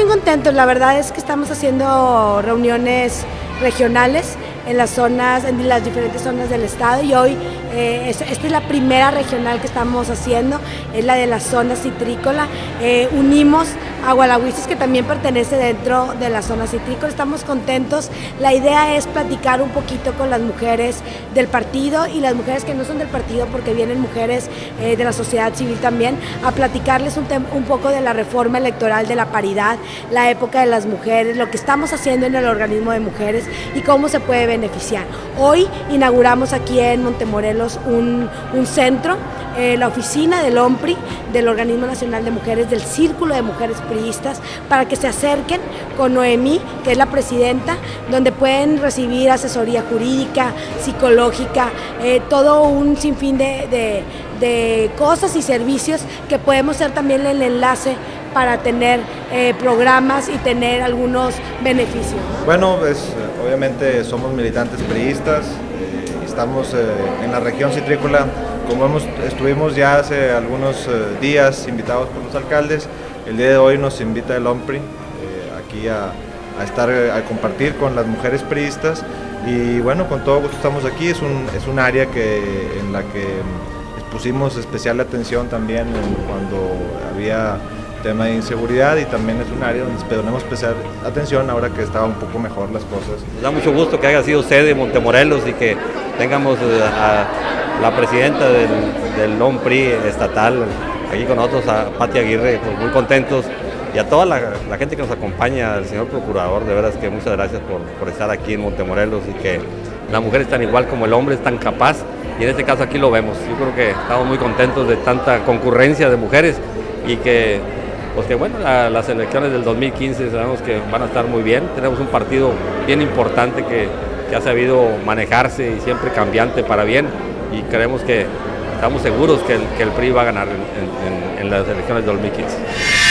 contentos, la verdad es que estamos haciendo reuniones regionales en las zonas, en las diferentes zonas del estado y hoy eh, esta es la primera regional que estamos haciendo, es la de la zona citrícola. Eh, unimos a Gualahuises que también pertenece dentro de la zona citrícola, estamos contentos. La idea es platicar un poquito con las mujeres del partido y las mujeres que no son del partido porque vienen mujeres eh, de la sociedad civil también, a platicarles un, un poco de la reforma electoral de la paridad, la época de las mujeres, lo que estamos haciendo en el organismo de mujeres y cómo se puede beneficiar. Hoy inauguramos aquí en Montemorelos un, centro, eh, la oficina del OMPRI, del Organismo Nacional de Mujeres, del Círculo de Mujeres Priistas, para que se acerquen con Noemí, que es la presidenta, donde pueden recibir asesoría jurídica, psicológica, eh, todo un sinfín de, cosas y servicios que podemos ser también el enlace para tener eh, programas y tener algunos beneficios. Bueno, pues obviamente somos militantes priistas, eh, estamos eh, en la región citrícola, como hemos, estuvimos ya hace algunos días invitados por los alcaldes, el día de hoy nos invita el OMPRI aquí a, estar, a compartir con las mujeres priistas. Y bueno, con todo gusto estamos aquí, es un, es un área que, en la que pusimos especial atención también cuando había tema de inseguridad y también es un área donde tenemos especial atención ahora que estaba un poco mejor las cosas. Nos da mucho gusto que haya sido sede de Montemorelos y que tengamos eh, a la presidenta del, del estatal aquí con nosotros, a Pati Aguirre, pues muy contentos y a toda la, gente que nos acompaña, al señor procurador, de verdad es que muchas gracias por, por estar aquí en Montemorelos y que la mujer es tan igual como el hombre, es tan capaz y en este caso aquí lo vemos. Yo creo que estamos muy contentos de tanta concurrencia de mujeres y que pues que bueno, las elecciones del 2015 sabemos que van a estar muy bien. Tenemos un partido bien importante que, ha sabido manejarse y siempre cambiante para bien y creemos que estamos seguros que el, PRI va a ganar en las elecciones del 2015.